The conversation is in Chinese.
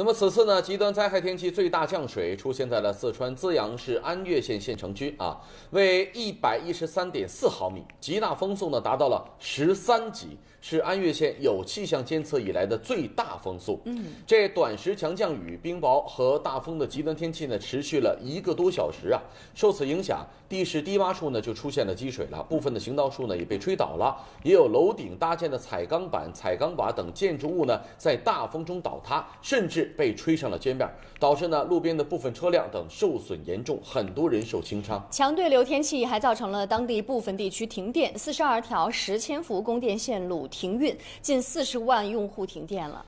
那么此次呢，极端灾害天气最大降水出现在了四川资阳市安岳县县城区啊，为一百一十三点四毫米，极大风速呢达到了十三级，是安岳县有气象监测以来的最大风速。嗯，这短时强降雨、冰雹和大风的极端天气呢，持续了一个多小时啊。受此影响，地势低洼处呢就出现了积水了，部分的行道树呢也被吹倒了，也有楼顶搭建的彩钢板、彩钢瓦等建筑物呢在大风中倒塌，甚至。被吹上了街面，导致呢路边的部分车辆等受损严重，很多人受轻伤。强对流天气还造成了当地部分地区停电，四十二条十千伏供电线路停运，近四十万用户停电了。